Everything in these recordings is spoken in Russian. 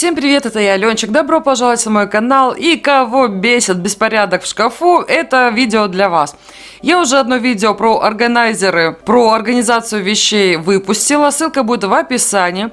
Всем привет, это я, Аленчик. Добро пожаловать на мой канал. И кого бесит беспорядок в шкафу, это видео для вас. Я уже одно видео про органайзеры, про организацию вещей выпустила. Ссылка будет в описании.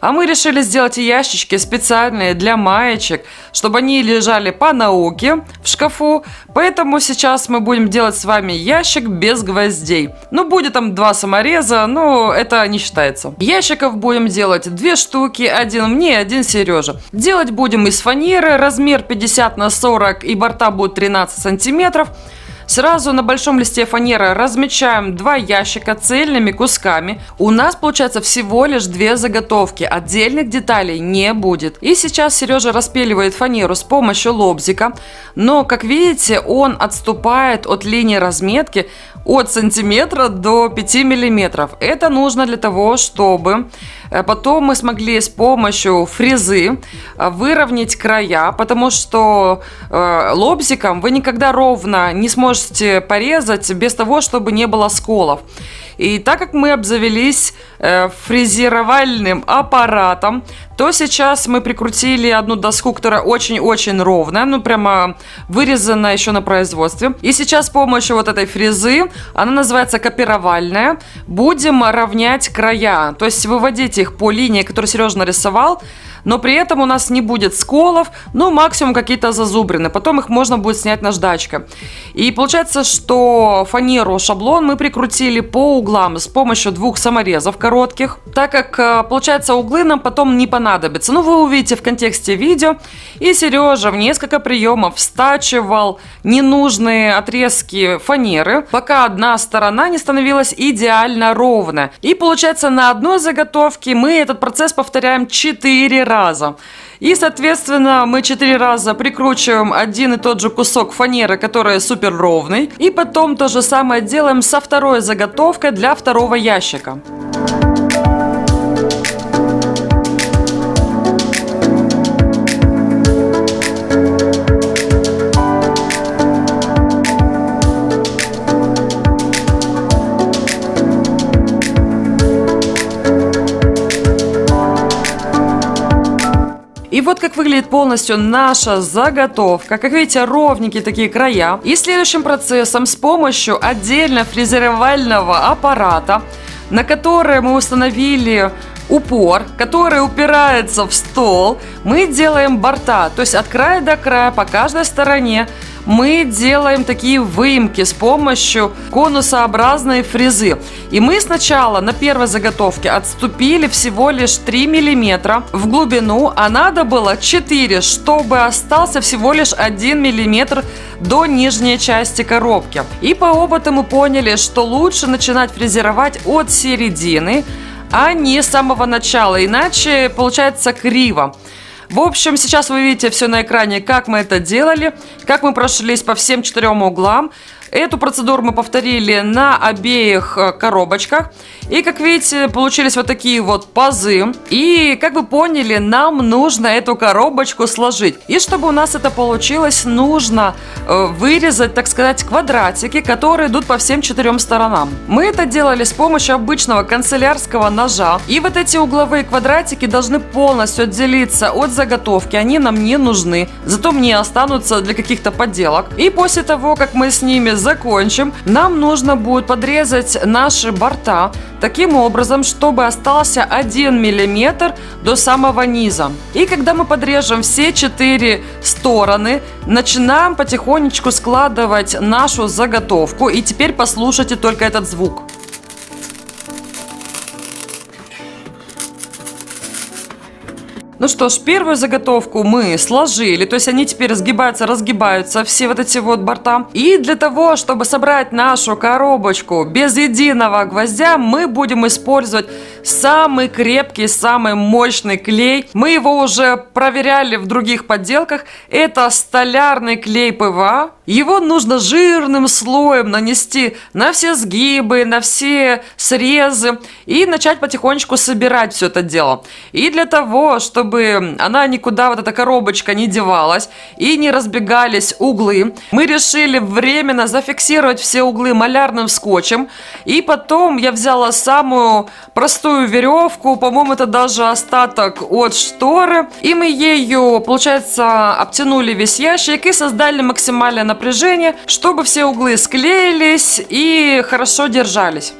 А мы решили сделать ящички специальные для маечек, чтобы они лежали по науке в шкафу. Поэтому сейчас мы будем делать с вами ящик без гвоздей. Ну, будет там два самореза, но это не считается. Ящиков будем делать две штуки, один мне, один Сережа. Делать будем из фанеры, размер 50 на 40 и борта будет 13 сантиметров. Сразу на большом листе фанеры размечаем два ящика цельными кусками. У нас получается всего лишь две заготовки, отдельных деталей не будет. И сейчас Сережа распиливает фанеру с помощью лобзика, но как видите он отступает от линии разметки от сантиметра до 5 миллиметров. Это нужно для того, чтобы э, потом мы смогли с помощью фрезы э, выровнять края, потому что э, лобзиком вы никогда ровно не сможете порезать без того, чтобы не было сколов. И так как мы обзавелись э, фрезеровальным аппаратом, то сейчас мы прикрутили одну доску, которая очень-очень ровная, ну прямо вырезана еще на производстве. И сейчас с помощью вот этой фрезы, она называется копировальная, будем равнять края, то есть выводить их по линии, которую Сережа нарисовал, но при этом у нас не будет сколов, ну, максимум какие-то зазубрины. Потом их можно будет снять наждачкой. И получается, что фанеру шаблон мы прикрутили по углам с помощью двух саморезов коротких, так как, э, получается, углы нам потом не понадобятся. Ну, вы увидите в контексте видео. И Сережа в несколько приемов стачивал ненужные отрезки фанеры, пока одна сторона не становилась идеально ровная. И получается, на одной заготовке мы этот процесс повторяем 4 раза. И, соответственно, мы четыре раза прикручиваем один и тот же кусок фанеры, который супер ровный. И потом то же самое делаем со второй заготовкой для второго ящика. Вот как выглядит полностью наша заготовка. Как видите, ровненькие такие края. И следующим процессом с помощью отдельно фрезеровального аппарата, на который мы установили упор, который упирается в стол, мы делаем борта, то есть от края до края по каждой стороне мы делаем такие выемки с помощью конусообразной фрезы. И мы сначала на первой заготовке отступили всего лишь 3 миллиметра в глубину, а надо было 4, чтобы остался всего лишь 1 миллиметр до нижней части коробки. И по опыту мы поняли, что лучше начинать фрезеровать от середины, а не с самого начала, иначе получается криво. В общем, сейчас вы видите все на экране, как мы это делали, как мы прошлись по всем четырем углам. Эту процедуру мы повторили на обеих э, коробочках. И, как видите, получились вот такие вот пазы. И, как вы поняли, нам нужно эту коробочку сложить. И чтобы у нас это получилось, нужно э, вырезать, так сказать, квадратики, которые идут по всем четырем сторонам. Мы это делали с помощью обычного канцелярского ножа. И вот эти угловые квадратики должны полностью отделиться от заготовки. Они нам не нужны. Зато мне останутся для каких-то подделок. И после того, как мы с ними закончим, нам нужно будет подрезать наши борта таким образом, чтобы остался 1 мм до самого низа. И когда мы подрежем все четыре стороны, начинаем потихонечку складывать нашу заготовку. И теперь послушайте только этот звук. Ну что ж, первую заготовку мы сложили, то есть они теперь сгибаются, разгибаются, все вот эти вот борта. И для того, чтобы собрать нашу коробочку без единого гвоздя, мы будем использовать самый крепкий, самый мощный клей. Мы его уже проверяли в других подделках. Это столярный клей ПВА. Его нужно жирным слоем нанести на все сгибы, на все срезы и начать потихонечку собирать все это дело. И для того, чтобы она никуда, вот эта коробочка, не девалась и не разбегались углы, мы решили временно зафиксировать все углы малярным скотчем. И потом я взяла самую простую веревку, по-моему, это даже остаток от шторы. И мы ею, получается, обтянули весь ящик и создали максимальное напряжение, чтобы все углы склеились и хорошо держались.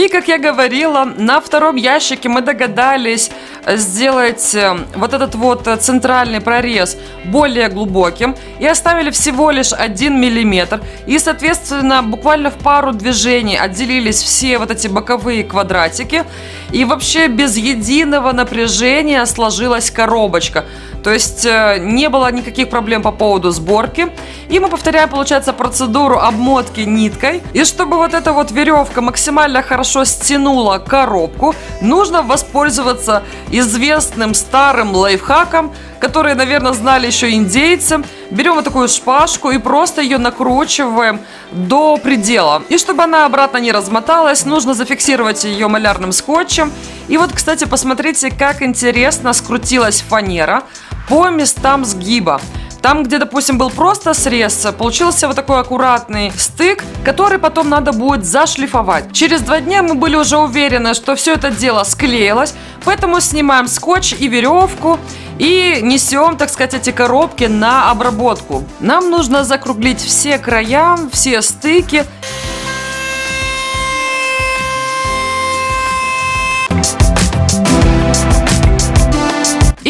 И, как я говорила, на втором ящике мы догадались сделать э, вот этот вот центральный прорез более глубоким и оставили всего лишь 1 миллиметр. И, соответственно, буквально в пару движений отделились все вот эти боковые квадратики. И вообще без единого напряжения сложилась коробочка. То есть э, не было никаких проблем по поводу сборки. И мы повторяем, получается, процедуру обмотки ниткой. И чтобы вот эта вот веревка максимально хорошо стянула коробку, нужно воспользоваться известным старым лайфхаком, который, наверное, знали еще индейцы. Берем вот такую шпажку и просто ее накручиваем до предела. И чтобы она обратно не размоталась, нужно зафиксировать ее малярным скотчем. И вот, кстати, посмотрите, как интересно скрутилась фанера по местам сгиба. Там, где, допустим, был просто срез, получился вот такой аккуратный стык, который потом надо будет зашлифовать. Через два дня мы были уже уверены, что все это дело склеилось, поэтому снимаем скотч и веревку и несем, так сказать, эти коробки на обработку. Нам нужно закруглить все края, все стыки.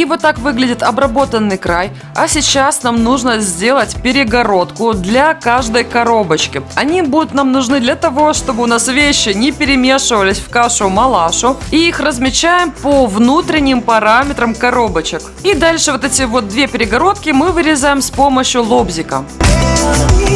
И вот так выглядит обработанный край. А сейчас нам нужно сделать перегородку для каждой коробочки. Они будут нам нужны для того, чтобы у нас вещи не перемешивались в кашу-малашу. И их размечаем по внутренним параметрам коробочек. И дальше вот эти вот две перегородки мы вырезаем с помощью лобзика. И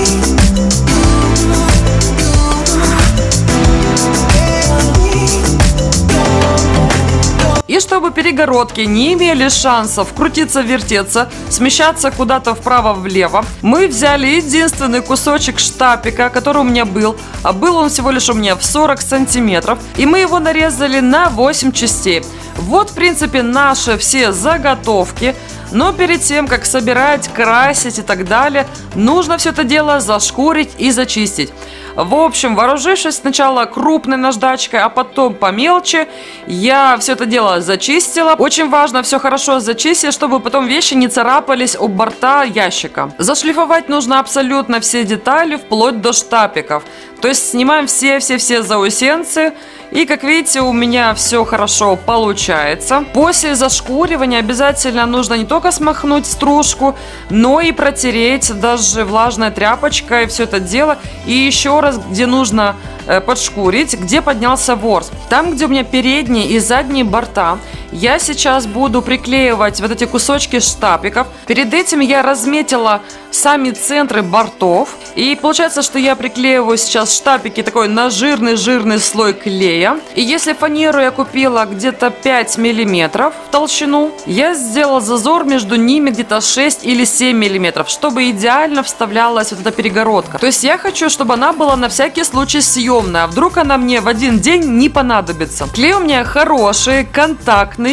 чтобы перегородки не имели шансов крутиться-вертеться, смещаться куда-то вправо-влево, мы взяли единственный кусочек штапика, который у меня был, а был он всего лишь у меня в 40 сантиметров, и мы его нарезали на 8 частей. Вот, в принципе, наши все заготовки. Но перед тем, как собирать, красить и так далее, нужно все это дело зашкурить и зачистить. В общем, вооружившись сначала крупной наждачкой, а потом помелче, я все это дело зачистила. Очень важно все хорошо зачистить, чтобы потом вещи не царапались у борта ящика. Зашлифовать нужно абсолютно все детали, вплоть до штапиков. То есть снимаем все-все-все заусенцы, и как видите, у меня все хорошо получается. После зашкуривания обязательно нужно не только смахнуть стружку, но и протереть даже влажной тряпочкой все это дело. И еще раз, где нужно э, подшкурить, где поднялся ворс. Там, где у меня передние и задние борта, я сейчас буду приклеивать вот эти кусочки штапиков. Перед этим я разметила сами центры бортов. И получается, что я приклеиваю сейчас штапики такой на жирный-жирный слой клея. И если фанеру я купила где-то 5 миллиметров в толщину, я сделала зазор между ними где-то 6 или 7 миллиметров, чтобы идеально вставлялась вот эта перегородка. То есть я хочу, чтобы она была на всякий случай съемная. А вдруг она мне в один день не понадобится. Клей у меня хороший, контактный.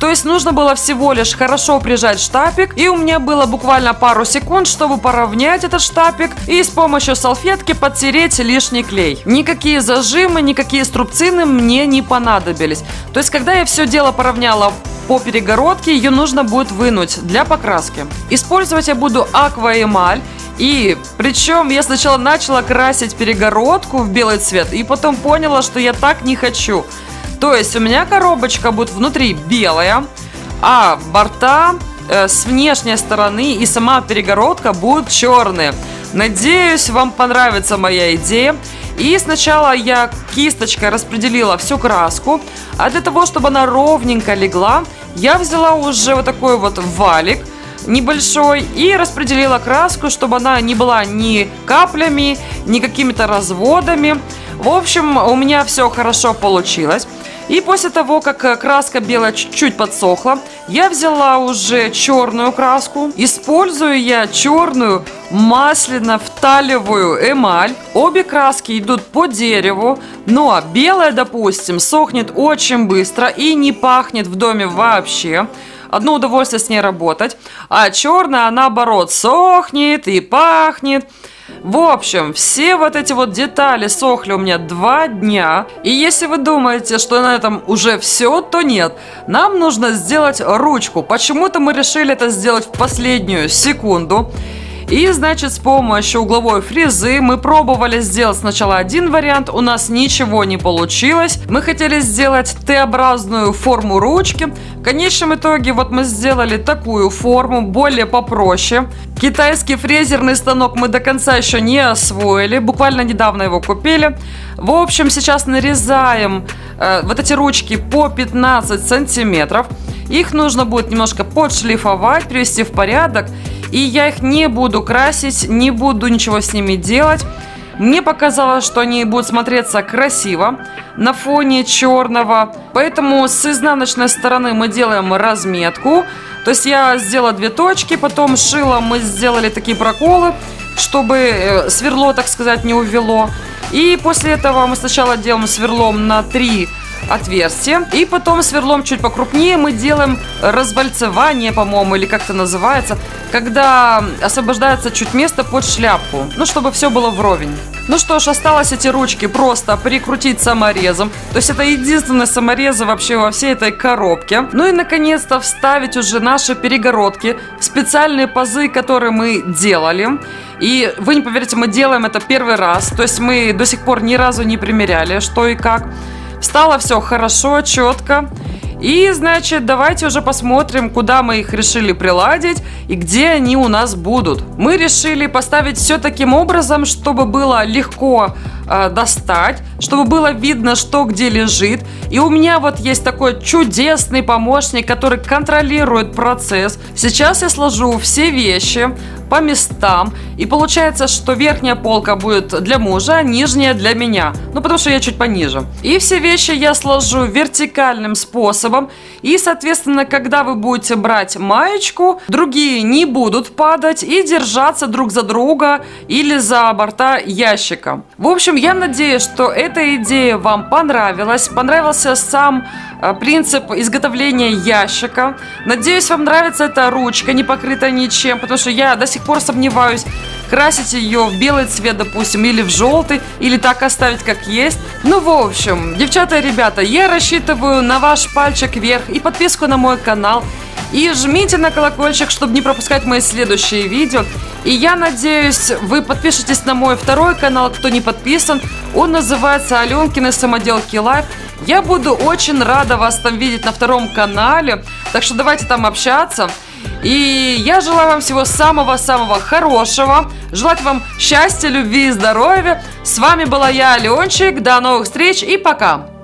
То есть нужно было всего лишь хорошо прижать штапик, и у меня было буквально пару секунд, чтобы поровнять этот штапик и с помощью салфетки подтереть лишний клей. Никакие зажимы, никакие струбцины мне не понадобились. То есть когда я все дело поравняла по перегородке, ее нужно будет вынуть для покраски. Использовать я буду акваэмаль. И причем я сначала начала красить перегородку в белый цвет, и потом поняла, что я так не хочу. То есть у меня коробочка будет внутри белая, а борта э, с внешней стороны и сама перегородка будут черные. Надеюсь, вам понравится моя идея. И сначала я кисточкой распределила всю краску, а для того, чтобы она ровненько легла, я взяла уже вот такой вот валик небольшой и распределила краску, чтобы она не была ни каплями, ни какими-то разводами. В общем, у меня все хорошо получилось. И после того, как э, краска белая чуть-чуть подсохла, я взяла уже черную краску. Использую я черную масляно подталиваю эмаль. Обе краски идут по дереву, но белая, допустим, сохнет очень быстро и не пахнет в доме вообще. Одно удовольствие с ней работать. А черная, наоборот, сохнет и пахнет. В общем, все вот эти вот детали сохли у меня два дня. И если вы думаете, что на этом уже все, то нет. Нам нужно сделать ручку. Почему-то мы решили это сделать в последнюю секунду. И, значит, с помощью угловой фрезы мы пробовали сделать сначала один вариант, у нас ничего не получилось. Мы хотели сделать Т-образную форму ручки. В конечном итоге вот мы сделали такую форму, более попроще. Китайский фрезерный станок мы до конца еще не освоили, буквально недавно его купили. В общем, сейчас нарезаем э, вот эти ручки по 15 сантиметров. Их нужно будет немножко подшлифовать, привести в порядок. И я их не буду красить, не буду ничего с ними делать. Мне показалось, что они будут смотреться красиво на фоне черного. Поэтому с изнаночной стороны мы делаем разметку. То есть я сделала две точки, потом шилом мы сделали такие проколы, чтобы э, сверло, так сказать, не увело. И после этого мы сначала делаем сверлом на три отверстие. И потом сверлом чуть покрупнее мы делаем развальцевание, по-моему, или как это называется, когда освобождается чуть место под шляпку, ну, чтобы все было вровень. Ну что ж, осталось эти ручки просто прикрутить саморезом. То есть это единственные саморезы вообще во всей этой коробке. Ну и наконец-то вставить уже наши перегородки в специальные пазы, которые мы делали. И вы не поверите, мы делаем это первый раз. То есть мы до сих пор ни разу не примеряли, что и как. Стало все хорошо, четко. И, значит, давайте уже посмотрим, куда мы их решили приладить и где они у нас будут. Мы решили поставить все таким образом, чтобы было легко э, достать, чтобы было видно, что где лежит. И у меня вот есть такой чудесный помощник, который контролирует процесс. Сейчас я сложу все вещи, по местам. И получается, что верхняя полка будет для мужа, а нижняя для меня. Ну, потому что я чуть пониже. И все вещи я сложу вертикальным способом. И, соответственно, когда вы будете брать маечку, другие не будут падать и держаться друг за друга или за борта ящика. В общем, я надеюсь, что эта идея вам понравилась. Понравился сам э, принцип изготовления ящика. Надеюсь, вам нравится эта ручка, не покрыта ничем, потому что я до сих пор сомневаюсь, красить ее в белый цвет, допустим, или в желтый, или так оставить как есть. Ну, в общем, девчата и ребята, я рассчитываю на ваш пальчик вверх и подписку на мой канал. И жмите на колокольчик, чтобы не пропускать мои следующие видео. И я надеюсь, вы подпишитесь на мой второй канал, кто не подписан. Он называется Аленкины самоделки live. Я буду очень рада вас там видеть на втором канале. Так что давайте там общаться. И я желаю вам всего самого-самого хорошего. Желать вам счастья, любви и здоровья. С вами была я, Аленчик. До новых встреч и пока.